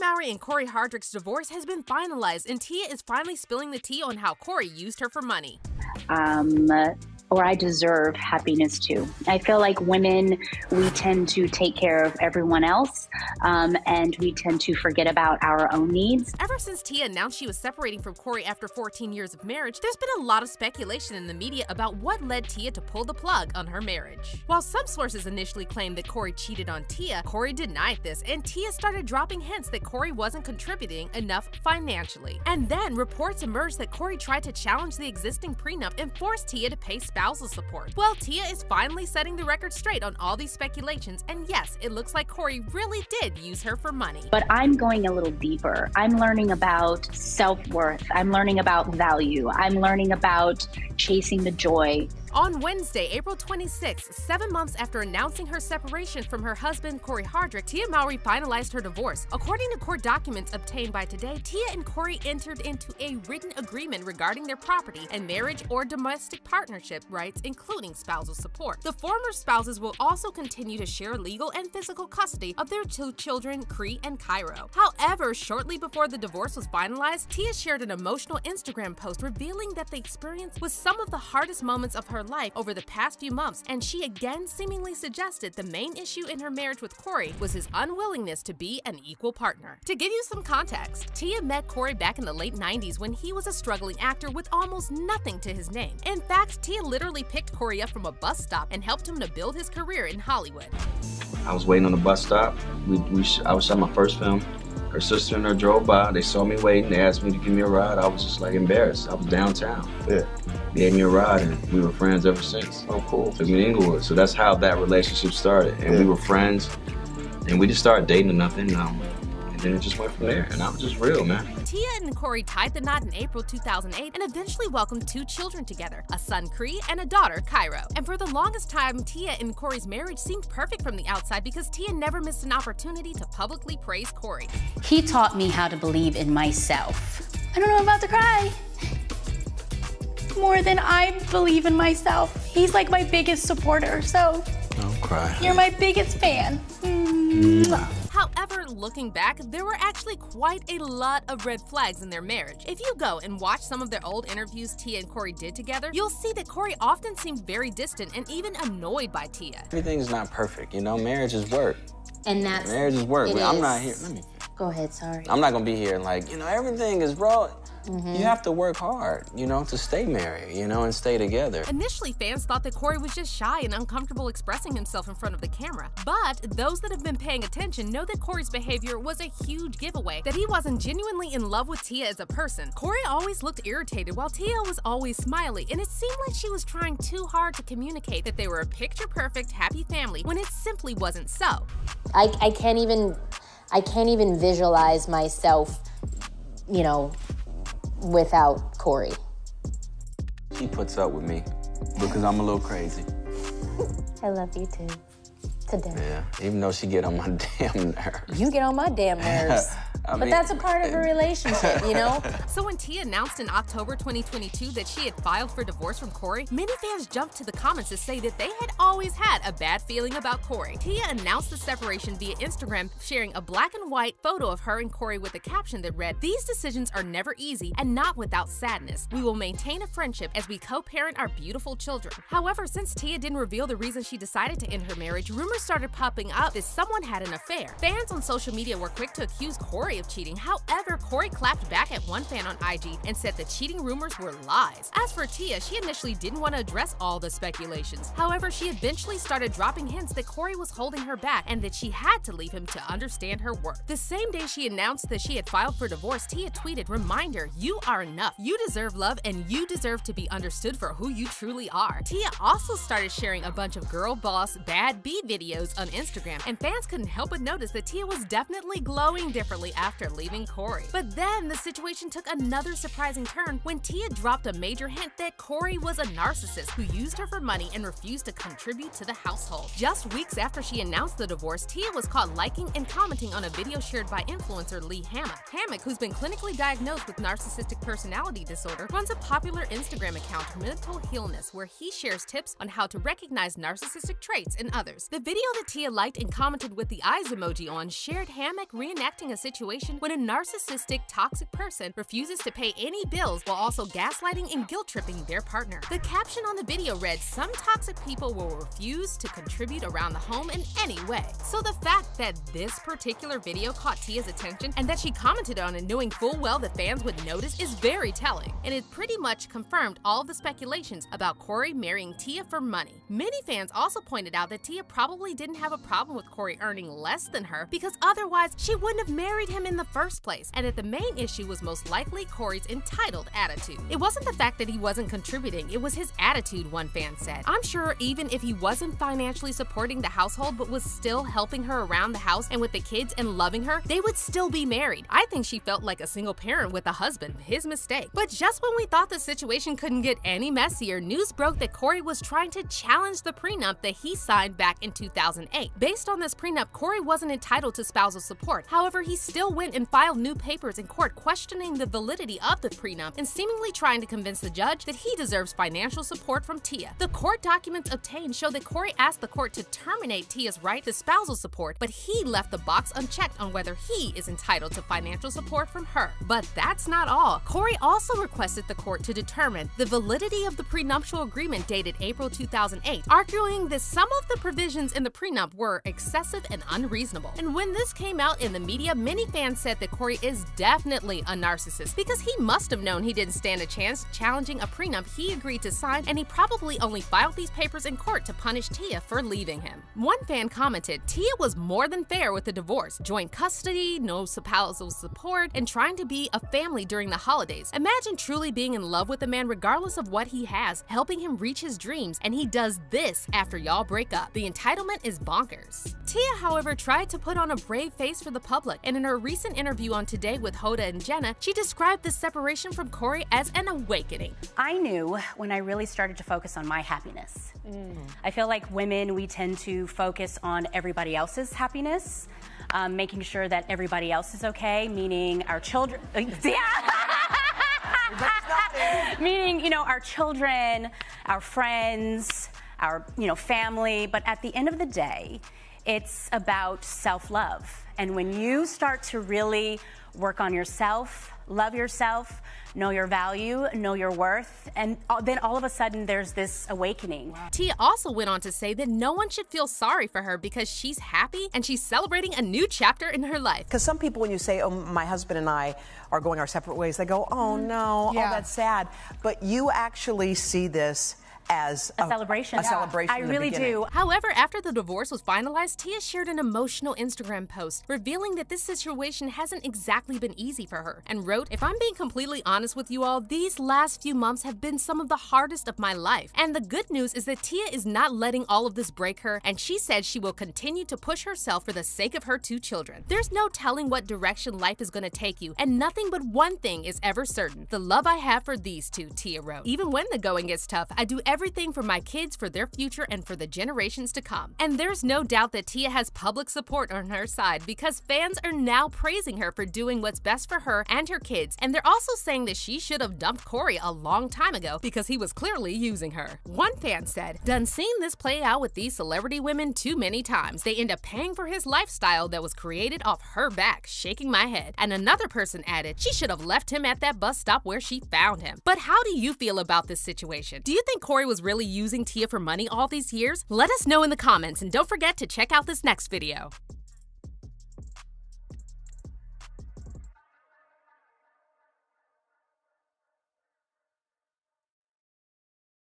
Mowry and Cory Hardrict's divorce has been finalized, and Tia is finally spilling the tea on how Cory used her for money. Um, or I deserve happiness too. I feel like women, we tend to take care of everyone else um, and we tend to forget about our own needs. Ever since Tia announced she was separating from Cory after 14 years of marriage, there's been a lot of speculation in the media about what led Tia to pull the plug on her marriage. While some sources initially claimed that Cory cheated on Tia, Cory denied this, and Tia started dropping hints that Cory wasn't contributing enough financially. And then reports emerged that Cory tried to challenge the existing prenup and forced Tia to pay spousal support. Well, Tia is finally setting the record straight on all these speculations, and yes, it looks like Cory really did use her for money. But I'm going a little deeper. I'm learning about self worth, I'm learning about value, I'm learning about chasing the joy, on Wednesday, April 26, seven months after announcing her separation from her husband, Cory Hardrict, Tia Mowry finalized her divorce. According to court documents obtained by Today, Tia and Cory entered into a written agreement regarding their property and marriage or domestic partnership rights, including spousal support. The former spouses will also continue to share legal and physical custody of their two children, Cree and Cairo. However, shortly before the divorce was finalized, Tia shared an emotional Instagram post revealing that the experience was some of the hardest moments of her her life over the past few months, and she again seemingly suggested the main issue in her marriage with Cory was his unwillingness to be an equal partner. To give you some context, Tia met Cory back in the late 90s when he was a struggling actor with almost nothing to his name. In fact, Tia literally picked Cory up from a bus stop and helped him to build his career in Hollywood. I was waiting on the bus stop. We, we I was shot my first film. Her sister and her drove by. They saw me waiting. They asked me to give me a ride. I was just like embarrassed. I was downtown. Yeah gave me a ride, and we were friends ever since. Oh, cool. Took me to Inglewood. So that's how that relationship started. And yeah. we were friends, and we just started dating or nothing. Um, and then it just went from there, and I was just real, man. Tia and Cory tied the knot in April 2008 and eventually welcomed two children together, a son Cree and a daughter Cairo. And for the longest time, Tia and Cory's marriage seemed perfect from the outside because Tia never missed an opportunity to publicly praise Cory. He taught me how to believe in myself. I don't know, I'm about to cry more than I believe in myself. He's like my biggest supporter, so. Don't cry. You're my biggest fan. Mm. However, looking back, there were actually quite a lot of red flags in their marriage. If you go and watch some of their old interviews Tia and Cory did together, you'll see that Cory often seemed very distant and even annoyed by Tia. Everything's not perfect, you know, marriage is work. And that's marriage is work. I'm not here. Let me. Go ahead, sorry. I'm not gonna be here and like, you know, everything is bro. Mm-hmm. You have to work hard, you know, to stay married, you know, and stay together. Initially, fans thought that Cory was just shy and uncomfortable expressing himself in front of the camera. But those that have been paying attention know that Cory's behavior was a huge giveaway, that he wasn't genuinely in love with Tia as a person. Cory always looked irritated while Tia was always smiley, and it seemed like she was trying too hard to communicate that they were a picture perfect, happy family when it simply wasn't so. I, I can't even I can't even visualize myself, you know, without Cory. He puts up with me because I'm a little crazy. I love you too. Today. Yeah, even though she get on my damn nerves. You get on my damn nerves. I but that's a part of a relationship, you know? so when Tia announced in October 2022 that she had filed for divorce from Cory, many fans jumped to the comments to say that they had always had a bad feeling about Cory. Tia announced the separation via Instagram, sharing a black and white photo of her and Cory with a caption that read, These decisions are never easy and not without sadness. We will maintain a friendship as we co-parent our beautiful children. However, since Tia didn't reveal the reason she decided to end her marriage, rumors started popping up that someone had an affair. Fans on social media were quick to accuse Cory of cheating. However, Cory clapped back at one fan on IG and said the cheating rumors were lies. As for Tia, she initially didn't want to address all the speculations. However, she eventually started dropping hints that Cory was holding her back and that she had to leave him to understand her worth. The same day she announced that she had filed for divorce, Tia tweeted, Reminder, you are enough. You deserve love and you deserve to be understood for who you truly are. Tia also started sharing a bunch of girl boss bad B videos on Instagram, and fans couldn't help but notice that Tia was definitely glowing differently after leaving Cory. But then the situation took another surprising turn when Tia dropped a major hint that Cory was a narcissist who used her for money and refused to contribute to the household. Just weeks after she announced the divorce, Tia was caught liking and commenting on a video shared by influencer Lee Hammock. Hammock, who's been clinically diagnosed with narcissistic personality disorder, runs a popular Instagram account, Mental Healness, where he shares tips on how to recognize narcissistic traits in others. The video that Tia liked and commented with the eyes emoji on shared Hammock reenacting a situation situation when a narcissistic, toxic person refuses to pay any bills while also gaslighting and guilt tripping their partner. The caption on the video read, Some toxic people will refuse to contribute around the home in any way. So the fact that this particular video caught Tia's attention and that she commented on it knowing full well that fans would notice is very telling. And it pretty much confirmed all the speculations about Cory marrying Tia for money. Many fans also pointed out that Tia probably didn't have a problem with Cory earning less than her because otherwise she wouldn't have married him in the first place, and that the main issue was most likely Cory's entitled attitude. It wasn't the fact that he wasn't contributing, it was his attitude, one fan said. I'm sure even if he wasn't financially supporting the household but was still helping her around the house and with the kids and loving her, they would still be married. I think she felt like a single parent with a husband, his mistake. But just when we thought the situation couldn't get any messier, news broke that Cory was trying to challenge the prenup that he signed back in 2008. Based on this prenup, Cory wasn't entitled to spousal support. However, he still went and filed new papers in court questioning the validity of the prenup and seemingly trying to convince the judge that he deserves financial support from Tia. The court documents obtained show that Cory asked the court to terminate Tia's right to spousal support, but he left the box unchecked on whether he is entitled to financial support from her. But that's not all. Cory also requested the court to determine the validity of the prenuptial agreement dated April 2008, arguing that some of the provisions in the prenup were excessive and unreasonable. And when this came out in the media, many fans said that Cory is definitely a narcissist because he must have known he didn't stand a chance challenging a prenup he agreed to sign, and he probably only filed these papers in court to punish Tia for leaving him. One fan commented, Tia was more than fair with the divorce, joint custody, no spousal support, and trying to be a family during the holidays. Imagine truly being in love with a man regardless of what he has, helping him reach his dreams, and he does this after y'all break up. The entitlement is bonkers. Tia, however, tried to put on a brave face for the public, and in her recent interview on Today with Hoda and Jenna, she described the separation from Cory as an awakening. I knew when I really started to focus on my happiness. Mm. I feel like women, we tend to focus on everybody else's happiness, um, making sure that everybody else is okay, meaning our children. yeah. meaning, you know, our children, our friends, our, you know, family. But at the end of the day, it's about self love. And when you start to really work on yourself, love yourself, know your value, know your worth, and then all of a sudden there's this awakening. Wow. Tia also went on to say that no one should feel sorry for her because she's happy and she's celebrating a new chapter in her life. Because some people, when you say, oh, my husband and I are going our separate ways, they go, oh mm-hmm. no, yeah. oh, that's sad. But you actually see this as a, a celebration. A yeah. celebration. I really do. However, after the divorce was finalized, Tia shared an emotional Instagram post revealing that this situation hasn't exactly been easy for her and wrote, If I'm being completely honest with you all, these last few months have been some of the hardest of my life. And the good news is that Tia is not letting all of this break her, and she said she will continue to push herself for the sake of her two children. There's no telling what direction life is going to take you, and nothing but one thing is ever certain the love I have for these two, Tia wrote. Even when the going gets tough, I do everything for my kids, for their future, and for the generations to come. And there's no doubt that Tia has public support on her side because fans are now praising her for doing what's best for her and her kids, and they're also saying that she should have dumped Cory a long time ago because he was clearly using her. One fan said, Done seen this play out with these celebrity women too many times. They end up paying for his lifestyle that was created off her back, shaking my head. And another person added, She should have left him at that bus stop where she found him. But how do you feel about this situation? Do you think Cory was really using Tia for money all these years? Let us know in the comments and don't forget to check out this next video.